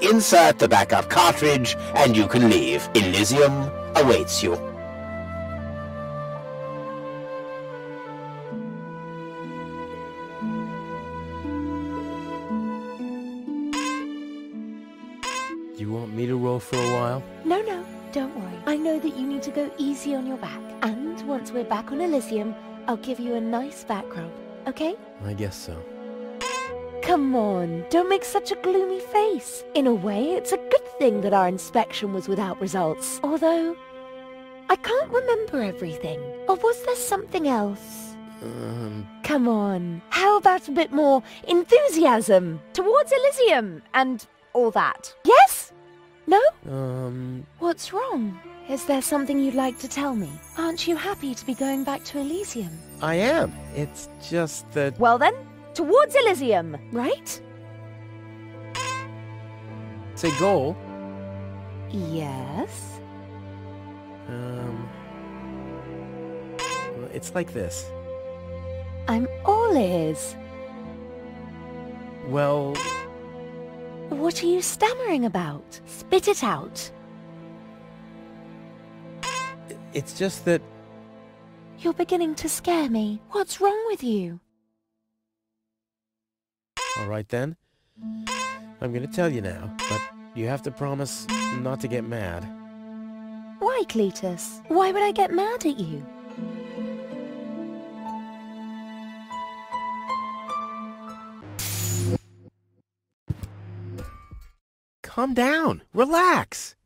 Just insert the backup cartridge and you can leave. Elysium awaits you. You want me to roll for a while? No, no, don't worry. I know that you need to go easy on your back. And once we're back on Elysium, I'll give you a nice back rub, okay? I guess so. Come on, don't make such a gloomy face. In a way, it's a good thing that our inspection was without results. Although, I can't remember everything. Or was there something else? Um, Come on, how about a bit more enthusiasm towards Elysium and all that? Yes? No? um, What's wrong? Is there something you'd like to tell me? Aren't you happy to be going back to Elysium? I am. It's just that... Well then, towards Elysium, right? Say goal. Yes. Um... It's like this. I'm all ears. Well, What are you stammering about? Spit it out. it's just that... You're beginning to scare me. What's wrong with you? Alright then. I'm gonna tell you now, but you have to promise not to get mad. Why, Cletus? Why would I get mad at you? Calm down. Relax.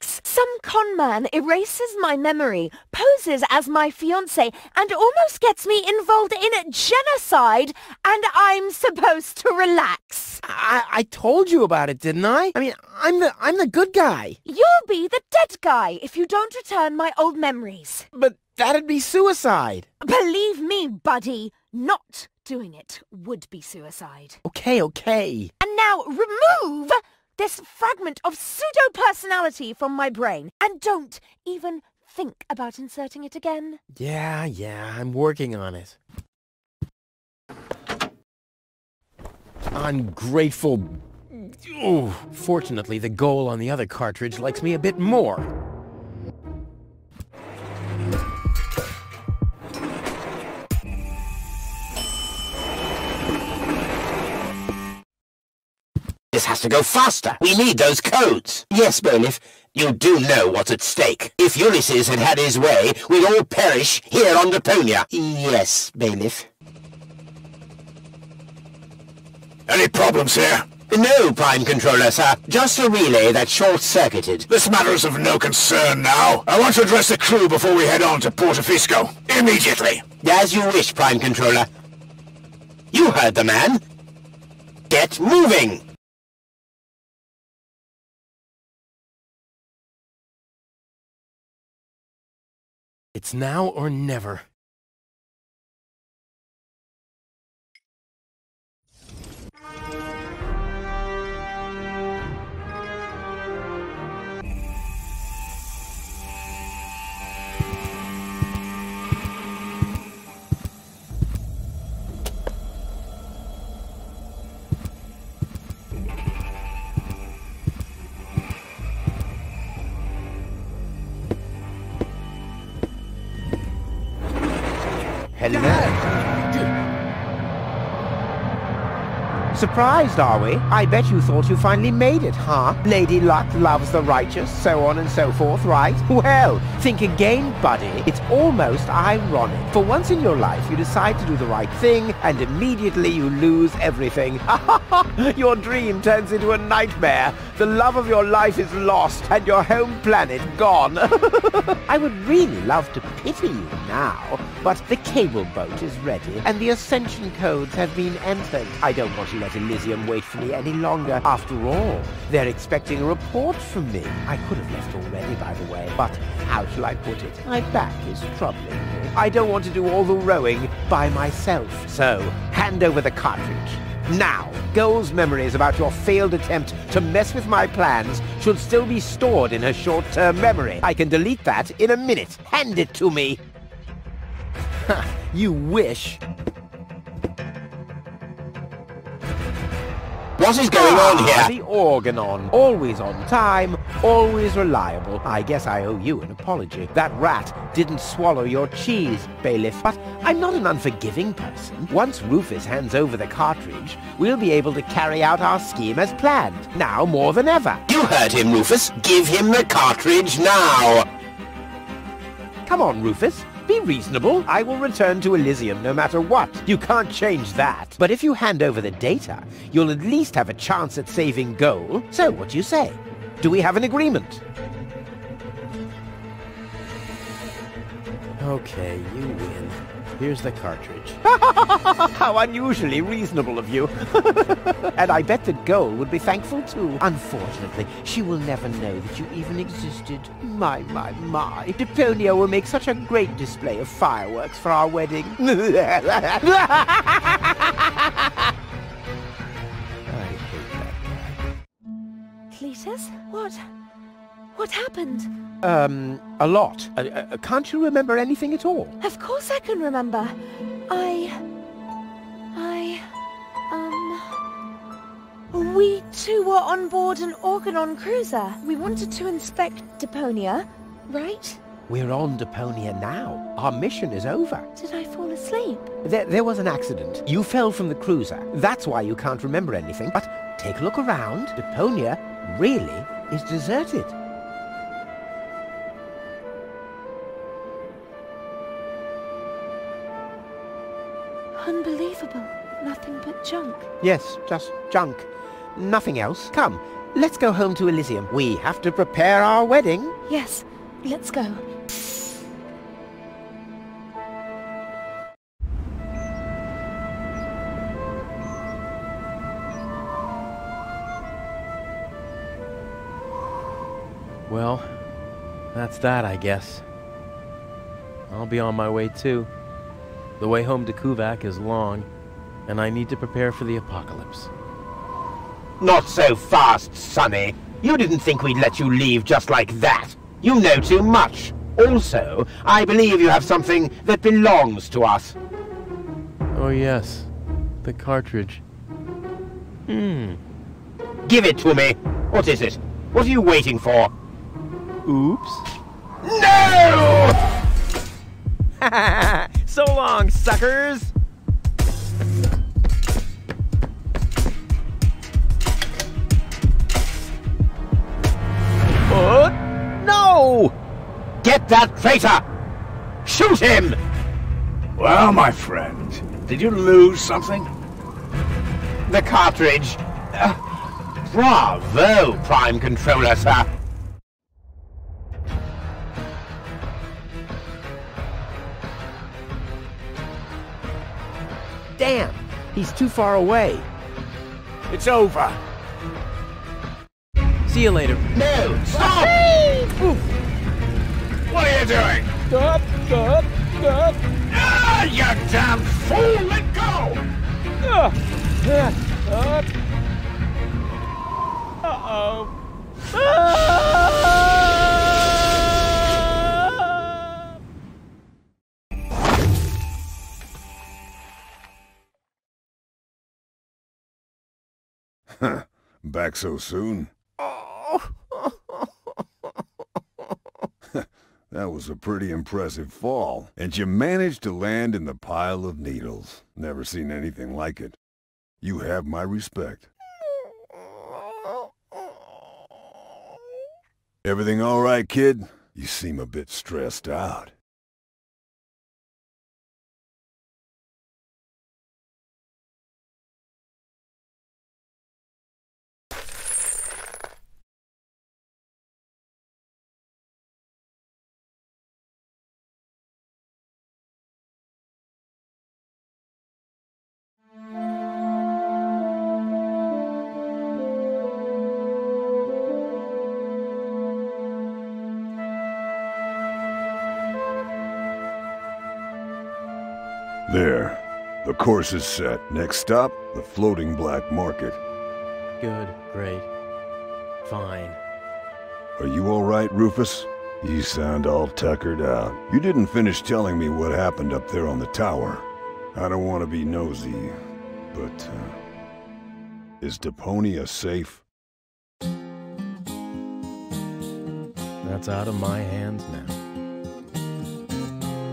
Some con man erases my memory, poses as my fiance, and almost gets me involved in genocide, and I'm supposed to relax. I, I told you about it, didn't I? I mean, I'm the I'm the good guy. You'll be the dead guy if you don't return my old memories. But that'd be suicide. Believe me, buddy, not doing it would be suicide. Okay, okay. And now remove this fragment of pseudo-personality from my brain, and don't even think about inserting it again. Yeah, yeah, I'm working on it. Ungrateful... Ooh, fortunately, the Goal on the other cartridge likes me a bit more. Has to go faster. We need those codes. Yes, Bailiff, you do know what's at stake. If Ulysses had had his way, we'd all perish here on Deponia. Yes, Bailiff. Any problems here? No, Prime Controller, sir. Just a relay that short-circuited. This matter is of no concern now. I want to address the crew before we head on to Porta Fisco. Immediately. As you wish, Prime Controller. You heard the man. Get moving! It's now or never. Surprised, are we? I bet you thought you finally made it, huh? Lady Luck loves the righteous, so on and so forth, right? Well, think again, buddy. It's almost ironic. For once in your life, you decide to do the right thing, and immediately you lose everything. your dream turns into a nightmare. The love of your life is lost, and your home planet gone. I would really love to pity you now, but the cable boat is ready, and the ascension codes have been entered. I don't want to let Elysium wait for me any longer. After all, they're expecting a report from me. I could have left already, by the way, but how shall I put it? My back is troubling me. I don't want to do all the rowing by myself. So, hand over the cartridge. Now, Goal's memories about your failed attempt to mess with my plans should still be stored in her short-term memory. I can delete that in a minute. Hand it to me. You wish. What is going Ah, on here? The Organon. Always on time, always reliable. I guess I owe you an apology. That rat didn't swallow your cheese, bailiff. But I'm not an unforgiving person. Once Rufus hands over the cartridge, we'll be able to carry out our scheme as planned. Now more than ever. You heard him, Rufus. Give him the cartridge now. Come on, Rufus. Be reasonable. I will return to Elysium no matter what. You can't change that. But if you hand over the data, you'll at least have a chance at saving Goal. So, what do you say? Do we have an agreement? Okay, you win. Here's the cartridge. How unusually reasonable of you. and I bet that Goal would be thankful too. Unfortunately, she will never know that you even existed. My, my, my. Deponia will make such a great display of fireworks for our wedding. I hate that guy. Cletus? What? What happened? um, a lot. Uh, uh, can't you remember anything at all? Of course I can remember. I... I... Um... We two were on board an Organon cruiser. We wanted to inspect Deponia, right? We're on Deponia now. Our mission is over. Did I fall asleep? There, there was an accident. You fell from the cruiser. That's why you can't remember anything. But take a look around. Deponia really is deserted. Unbelievable. Nothing but junk. Yes, just junk. Nothing else. Come, let's go home to Elysium. We have to prepare our wedding. Yes, let's go. Well, that's that, I guess. I'll be on my way too. The way home to Kuvaq is long, and I need to prepare for the apocalypse. Not so fast, Sonny. You didn't think we'd let you leave just like that. You know too much. Also, I believe you have something that belongs to us. Oh yes, the cartridge. Hmm. Give it to me. What is it? What are you waiting for? Oops. No! so long, suckers! Oh, no! Get that traitor! Shoot him! Well, my friend, did you lose something? The cartridge. Uh, bravo, Prime Controller, sir. Damn, he's too far away. It's over. See you later. No, stop! What are you doing? Stop, stop, stop! Ah, you damn fool! Let go! Ah, ah, ah. Uh-oh. Back so soon? Oh. That was a pretty impressive fall. And you managed to land in the pile of needles. Never seen anything like it. You have my respect. Everything all right, kid? You seem a bit stressed out. There. The course is set. Next stop, the floating black market. Good, great. Fine. Are you all right, Rufus? You sound all tuckered out. You didn't finish telling me what happened up there on the tower. I don't want to be nosy, but, uh, Is Deponia safe? That's out of my hands now.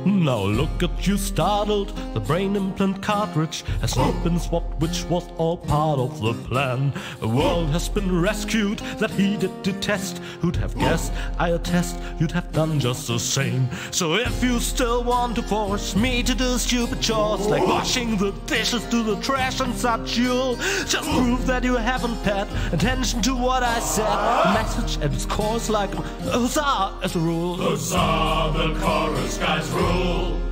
Now look at you startled, the brain implant cartridge has not been swapped, which was all part of the plan. A world has been rescued that he did detest. Who'd have guessed, I attest, you'd have done just the same. So if you still want to force me to do stupid chores like washing the dishes to the trash and such, you'll just prove that you haven't paid attention to what I said. The message at its is like a huzzah as a rule. Huzzah, the chorus guys rule.